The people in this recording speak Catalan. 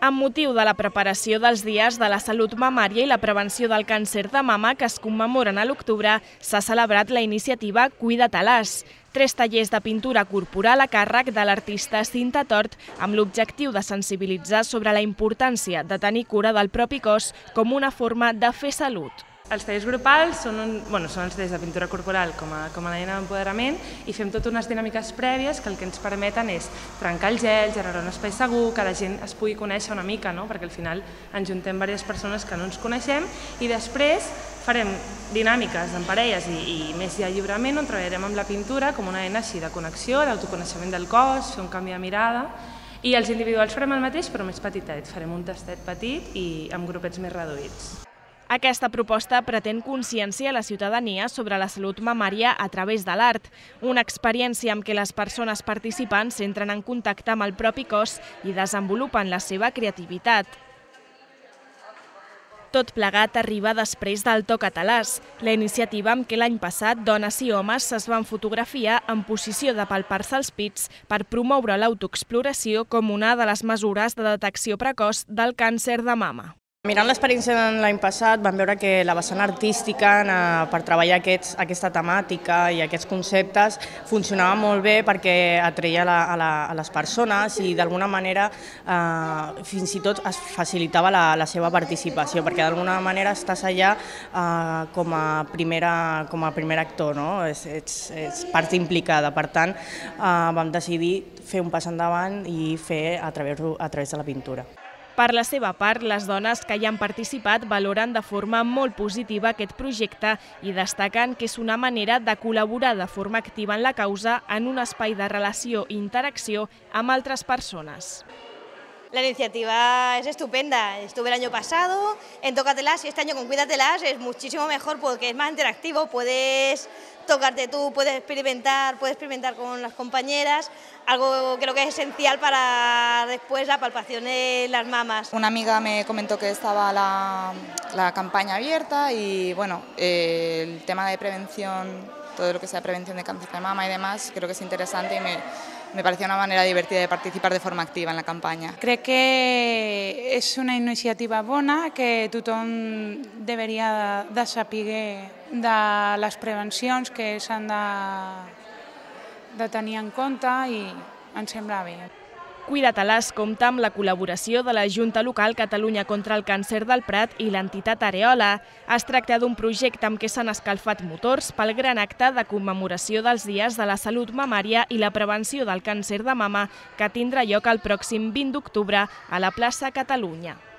Amb motiu de la preparació dels dies de la salut mamària i la prevenció del càncer de mama que es commemoren a l'octubre, s'ha celebrat la iniciativa Cuida Talàs, tres tallers de pintura corporal a càrrec de l'artista Cinta Tort amb l'objectiu de sensibilitzar sobre la importància de tenir cura del propi cos com una forma de fer salut. Els tallers grupals són, un, bueno, són els tallers de pintura corporal com a, com a l'eina d'empoderament i fem totes unes dinàmiques prèvies que el que ens permeten és trencar el gel, generar un espai segur, que la gent es pugui conèixer una mica, no? perquè al final ens juntem diverses persones que no ens coneixem i després farem dinàmiques en parelles i, i més ja lliurement on treballarem amb la pintura com una eina així de connexió, d'autoconeixement del cos, fer un canvi de mirada i els individuals farem el mateix però més petitet, farem un tastet petit i amb grupets més reduïts. Aquesta proposta pretén conscienciar la ciutadania sobre la salut mamària a través de l'art, una experiència amb què les persones participants entren en contacte amb el propi cos i desenvolupen la seva creativitat. Tot plegat arriba després del To Catalàs, la iniciativa amb què l'any passat dones i homes es van fotografiar en posició de palpar-se els pits per promoure l'autoexploració com una de les mesures de detecció precoç del càncer de mama. Mirant l'experiència l'any passat vam veure que la vessant artística eh, per treballar aquests, aquesta temàtica i aquests conceptes funcionava molt bé perquè atreia la, a, la, a les persones i d'alguna manera eh, fins i tot es facilitava la, la seva participació perquè d'alguna manera estàs allà eh, com, a primera, com a primer actor, no? ets, ets, ets part implicada. Per tant, eh, vam decidir fer un pas endavant i fer a través, a través de la pintura. Per la seva part, les dones que hi han participat valoren de forma molt positiva aquest projecte i destaquen que és una manera de col·laborar de forma activa en la causa en un espai de relació i interacció amb altres persones. La iniciativa es estupenda. Estuve el año pasado en Tócatelas y este año con Cuídatelas es muchísimo mejor porque es más interactivo, puedes tocarte tú, puedes experimentar, puedes experimentar con las compañeras, algo creo que es esencial para después la palpación de las mamas. Una amiga me comentó que estaba la, campaña abierta y bueno, eh, el tema de prevención, todo lo que sea prevención de cáncer de mama y demás, creo que es interesante y me, me parecía una manera divertida de participar de forma activa en la campanya. Crec que és una iniciativa bona que tothom deberia de saber de les prevencions que s'han de, de tenir en compte i em sembla bé. Cuida-te-les compta amb la col·laboració de la Junta Local Catalunya contra el Càncer del Prat i l'entitat Areola. Es tracta d'un projecte amb què s'han escalfat motors pel gran acte de commemoració dels dies de la salut mamària i la prevenció del càncer de mama que tindrà lloc el pròxim 20 d'octubre a la plaça Catalunya.